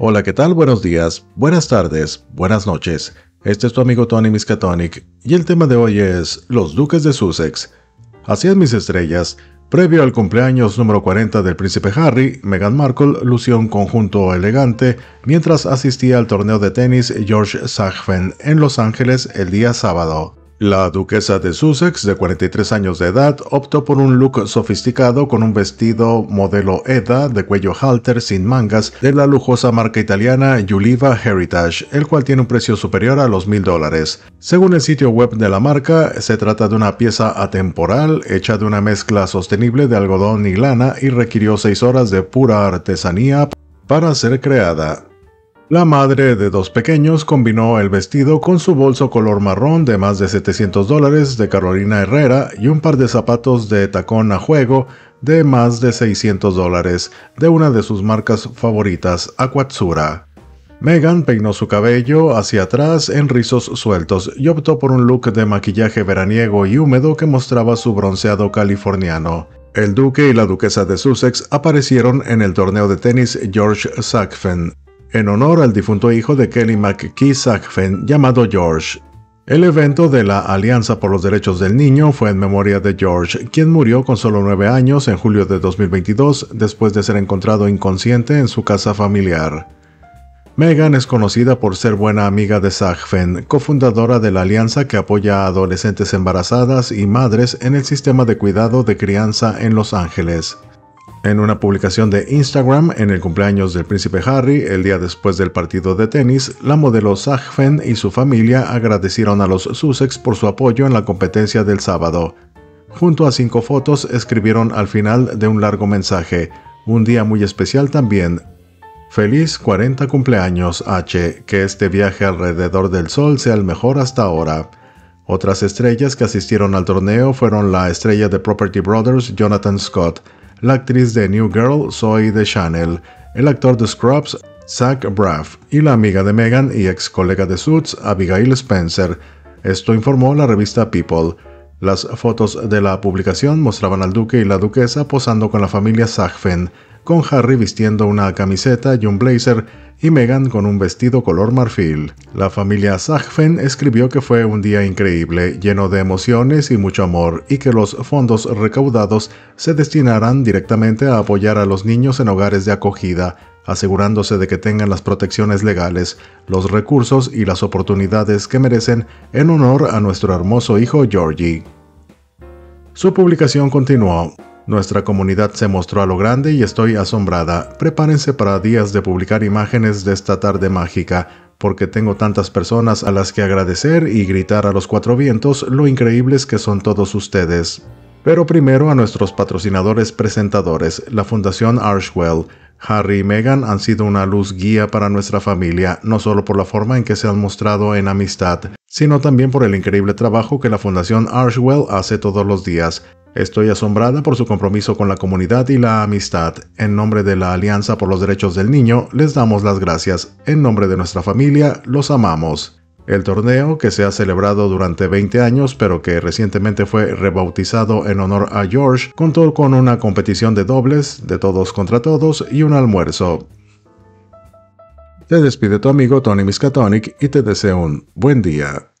Hola, ¿qué tal? Buenos días, buenas tardes, buenas noches. Este es tu amigo Tony Miskatonic y el tema de hoy es Los Duques de Sussex. Así es mis estrellas, previo al cumpleaños número 40 del príncipe Harry, Meghan Markle lució un conjunto elegante mientras asistía al torneo de tenis George Sachsen en Los Ángeles el día sábado. La duquesa de Sussex, de 43 años de edad, optó por un look sofisticado con un vestido modelo Eda de cuello halter sin mangas de la lujosa marca italiana Juliva Heritage, el cual tiene un precio superior a los mil dólares. Según el sitio web de la marca, se trata de una pieza atemporal hecha de una mezcla sostenible de algodón y lana y requirió 6 horas de pura artesanía para ser creada. La madre de dos pequeños combinó el vestido con su bolso color marrón de más de 700 dólares de Carolina Herrera y un par de zapatos de tacón a juego de más de 600 dólares de una de sus marcas favoritas, Aquatsura. Megan peinó su cabello hacia atrás en rizos sueltos y optó por un look de maquillaje veraniego y húmedo que mostraba su bronceado californiano. El duque y la duquesa de Sussex aparecieron en el torneo de tenis George Sackfen, en honor al difunto hijo de Kelly McKee Sackfen llamado George. El evento de la Alianza por los Derechos del Niño fue en memoria de George, quien murió con solo nueve años en julio de 2022 después de ser encontrado inconsciente en su casa familiar. Megan es conocida por ser buena amiga de Sackfen, cofundadora de la alianza que apoya a adolescentes embarazadas y madres en el sistema de cuidado de crianza en Los Ángeles. En una publicación de Instagram en el cumpleaños del príncipe Harry, el día después del partido de tenis, la modelo Sachfen y su familia agradecieron a los Sussex por su apoyo en la competencia del sábado. Junto a cinco fotos escribieron al final de un largo mensaje, un día muy especial también. Feliz 40 cumpleaños H, que este viaje alrededor del sol sea el mejor hasta ahora. Otras estrellas que asistieron al torneo fueron la estrella de Property Brothers Jonathan Scott, la actriz de New Girl Zoe de Chanel, el actor de Scrubs Zach Braff y la amiga de Megan y ex colega de Suits Abigail Spencer. Esto informó la revista People. Las fotos de la publicación mostraban al duque y la duquesa posando con la familia Sachfen, con Harry vistiendo una camiseta y un blazer y Meghan con un vestido color marfil. La familia Sachfen escribió que fue un día increíble, lleno de emociones y mucho amor, y que los fondos recaudados se destinarán directamente a apoyar a los niños en hogares de acogida, asegurándose de que tengan las protecciones legales, los recursos y las oportunidades que merecen en honor a nuestro hermoso hijo Georgie. Su publicación continuó. Nuestra comunidad se mostró a lo grande y estoy asombrada. Prepárense para días de publicar imágenes de esta tarde mágica, porque tengo tantas personas a las que agradecer y gritar a los cuatro vientos lo increíbles que son todos ustedes. Pero primero a nuestros patrocinadores presentadores, la Fundación Archwell. Harry y Meghan han sido una luz guía para nuestra familia, no solo por la forma en que se han mostrado en amistad, sino también por el increíble trabajo que la Fundación Archwell hace todos los días. Estoy asombrada por su compromiso con la comunidad y la amistad. En nombre de la Alianza por los Derechos del Niño, les damos las gracias. En nombre de nuestra familia, los amamos. El torneo, que se ha celebrado durante 20 años pero que recientemente fue rebautizado en honor a George, contó con una competición de dobles, de todos contra todos y un almuerzo. Te despide tu amigo Tony Miskatonic y te deseo un buen día.